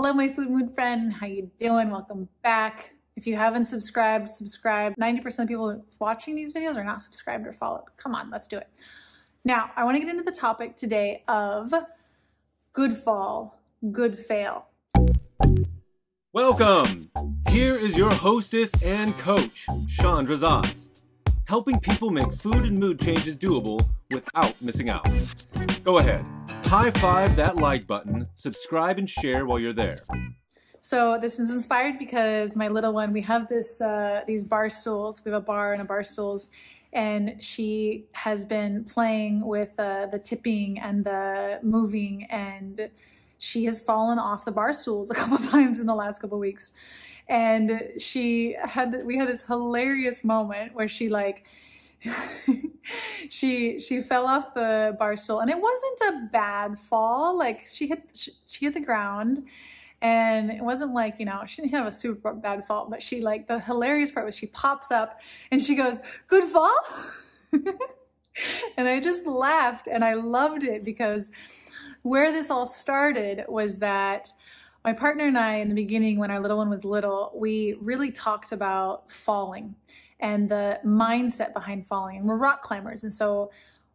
Hello, my food mood friend. How you doing? Welcome back. If you haven't subscribed, subscribe. 90% of people watching these videos are not subscribed or followed. Come on, let's do it. Now, I want to get into the topic today of good fall, good fail. Welcome. Here is your hostess and coach, Chandra Zas, helping people make food and mood changes doable without missing out. Go ahead, high five that like button, subscribe and share while you're there. So this is inspired because my little one, we have this uh, these bar stools. We have a bar and a bar stools, and she has been playing with uh, the tipping and the moving, and she has fallen off the bar stools a couple times in the last couple weeks. And she had we had this hilarious moment where she like she she fell off the bar stool and it wasn't a bad fall. Like she hit she, she hit the ground and it wasn't like you know she didn't have a super bad fall but she like the hilarious part was she pops up and she goes good fall? And i just laughed and i loved it because where this all started was that my partner and i in the beginning when our little one was little we really talked about falling and the mindset behind falling. And we're rock climbers. And so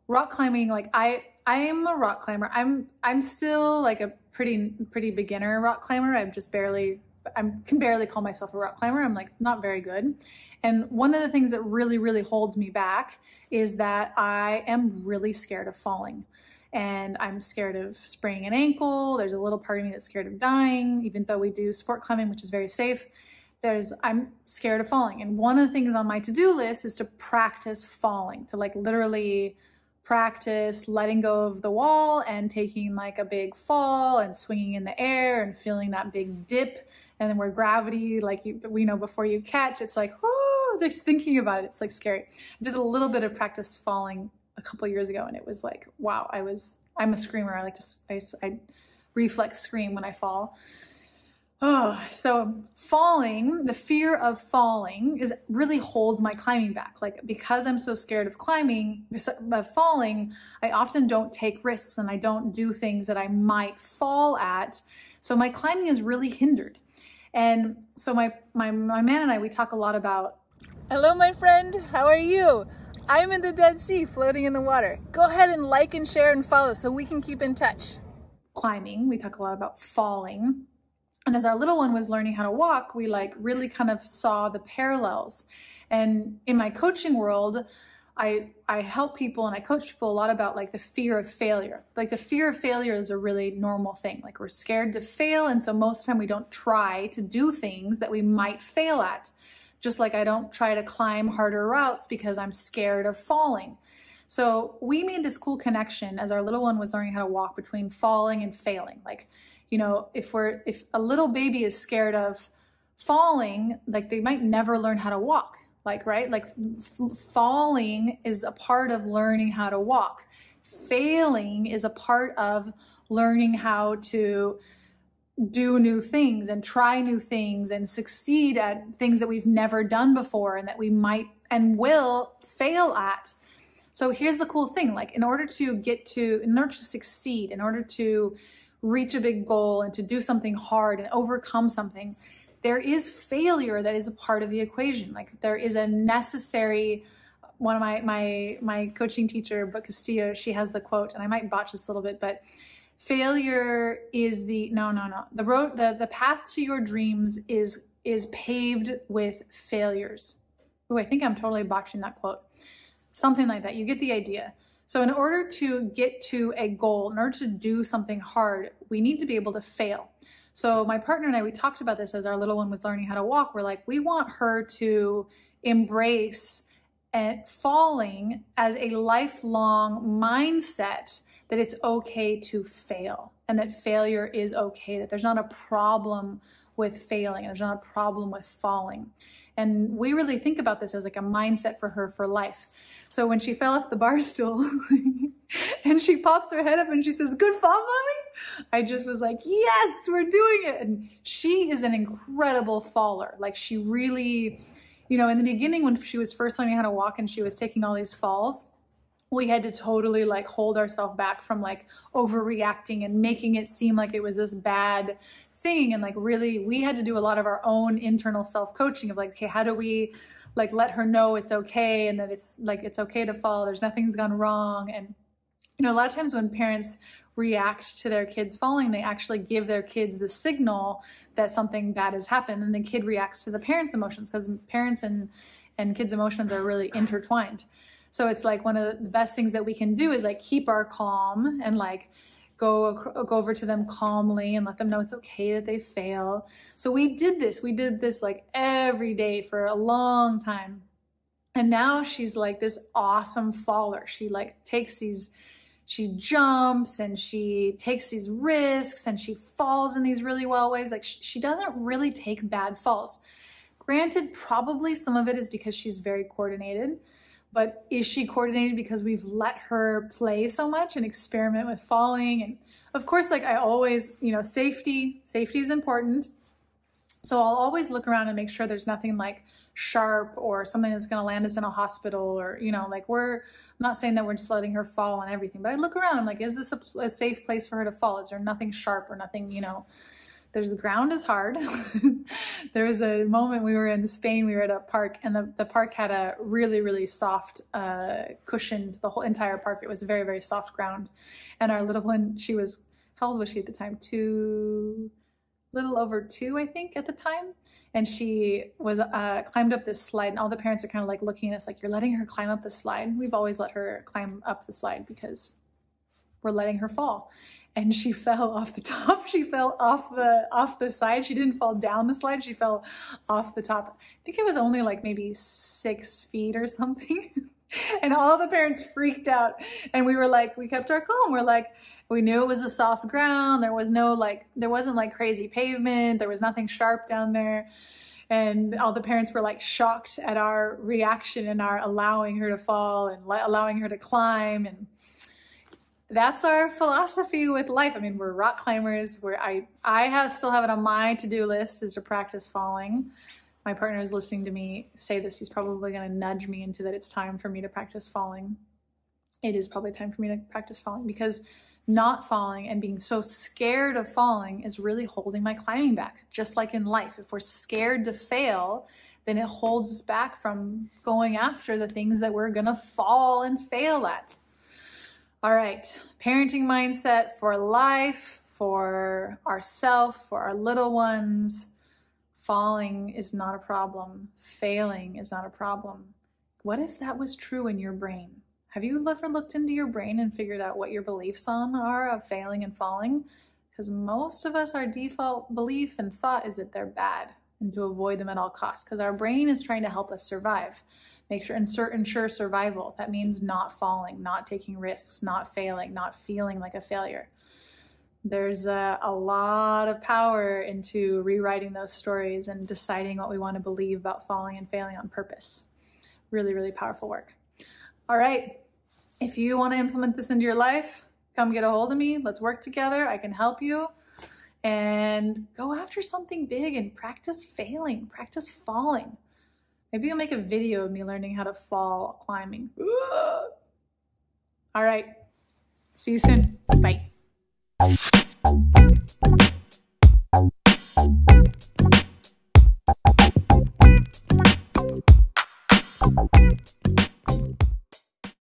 rock climbing, like I I am a rock climber. I'm I'm still like a pretty pretty beginner rock climber. I'm just barely I can barely call myself a rock climber. I'm like not very good. And one of the things that really really holds me back is that I am really scared of falling. And I'm scared of spraining an ankle. There's a little part of me that's scared of dying, even though we do sport climbing, which is very safe there's I'm scared of falling. And one of the things on my to-do list is to practice falling, to like literally practice letting go of the wall and taking like a big fall and swinging in the air and feeling that big dip. And then where gravity like you we know before you catch it's like oh just thinking about it. It's like scary. I did a little bit of practice falling a couple years ago and it was like wow I was I'm a screamer. I like to I, I reflex scream when I fall Oh, so falling, the fear of falling is really holds my climbing back. Like because I'm so scared of climbing, of falling, I often don't take risks and I don't do things that I might fall at. So my climbing is really hindered. And so my, my, my man and I, we talk a lot about, hello, my friend, how are you? I'm in the Dead Sea floating in the water. Go ahead and like and share and follow so we can keep in touch. Climbing, we talk a lot about falling and as our little one was learning how to walk, we like really kind of saw the parallels. And in my coaching world, I I help people and I coach people a lot about like the fear of failure. Like the fear of failure is a really normal thing. Like we're scared to fail and so most of the time we don't try to do things that we might fail at. Just like I don't try to climb harder routes because I'm scared of falling. So we made this cool connection as our little one was learning how to walk between falling and failing. Like you know, if we're if a little baby is scared of falling, like they might never learn how to walk. Like, right? Like falling is a part of learning how to walk. Failing is a part of learning how to do new things and try new things and succeed at things that we've never done before and that we might and will fail at. So here's the cool thing, like in order to get to, in order to succeed, in order to reach a big goal and to do something hard and overcome something, there is failure that is a part of the equation. Like there is a necessary one of my my my coaching teacher, Brooke Castillo, she has the quote, and I might botch this a little bit, but failure is the no no no the road the the path to your dreams is is paved with failures. Oh, I think I'm totally botching that quote. Something like that. You get the idea. So in order to get to a goal, in order to do something hard, we need to be able to fail. So my partner and I, we talked about this as our little one was learning how to walk. We're like, we want her to embrace and falling as a lifelong mindset that it's okay to fail and that failure is okay, that there's not a problem with failing, there's not a problem with falling. And we really think about this as like a mindset for her for life. So when she fell off the bar stool and she pops her head up and she says, good fall, mommy. I just was like, yes, we're doing it. And she is an incredible faller. Like she really, you know, in the beginning when she was first learning how to walk and she was taking all these falls, we had to totally like hold ourselves back from like overreacting and making it seem like it was this bad thing and like really we had to do a lot of our own internal self-coaching of like okay how do we like let her know it's okay and that it's like it's okay to fall there's nothing's gone wrong and you know a lot of times when parents react to their kids falling they actually give their kids the signal that something bad has happened and the kid reacts to the parents emotions because parents and and kids emotions are really intertwined. So it's like one of the best things that we can do is like keep our calm and like go go over to them calmly and let them know it's okay that they fail. So we did this. We did this like every day for a long time. And now she's like this awesome faller. She like takes these she jumps and she takes these risks and she falls in these really well ways. Like she doesn't really take bad falls. Granted, probably some of it is because she's very coordinated but is she coordinated because we've let her play so much and experiment with falling? And of course like i always you know safety safety is important. So i'll always look around and make sure there's nothing like sharp or something that's going to land us in a hospital or you know like we're i'm not saying that we're just letting her fall on everything but i look around i'm like is this a, a safe place for her to fall? Is there nothing sharp or nothing you know there's the ground is hard. there was a moment we were in Spain, we were at a park and the, the park had a really, really soft, uh, cushioned, the whole entire park. It was very, very soft ground. And our little one, she was, how old was she at the time? Two, little over two, I think at the time. And she was uh, climbed up this slide and all the parents are kind of like looking at us like, you're letting her climb up the slide. We've always let her climb up the slide because we're letting her fall and she fell off the top. She fell off the off the side. She didn't fall down the slide. She fell off the top. I think it was only like maybe six feet or something. and all the parents freaked out. And we were like, we kept our calm. We're like, we knew it was a soft ground. There was no like, there wasn't like crazy pavement. There was nothing sharp down there. And all the parents were like shocked at our reaction and our allowing her to fall and allowing her to climb and that's our philosophy with life. I mean, we're rock climbers. Where I I have still have it on my to-do list is to practice falling. My partner is listening to me say this. He's probably going to nudge me into that it's time for me to practice falling. It is probably time for me to practice falling because not falling and being so scared of falling is really holding my climbing back. Just like in life, if we're scared to fail, then it holds us back from going after the things that we're going to fall and fail at. All right, parenting mindset for life, for ourself, for our little ones. Falling is not a problem. Failing is not a problem. What if that was true in your brain? Have you ever looked into your brain and figured out what your beliefs on are of failing and falling? Because most of us, our default belief and thought is that they're bad and to avoid them at all costs because our brain is trying to help us survive make sure ensure, ensure survival. That means not falling, not taking risks, not failing, not feeling like a failure. There's a, a lot of power into rewriting those stories and deciding what we want to believe about falling and failing on purpose. Really, really powerful work. All right, if you want to implement this into your life, come get a hold of me. Let's work together. I can help you. And go after something big and practice failing, practice falling. Maybe you'll make a video of me learning how to fall climbing. All right. See you soon. Bye.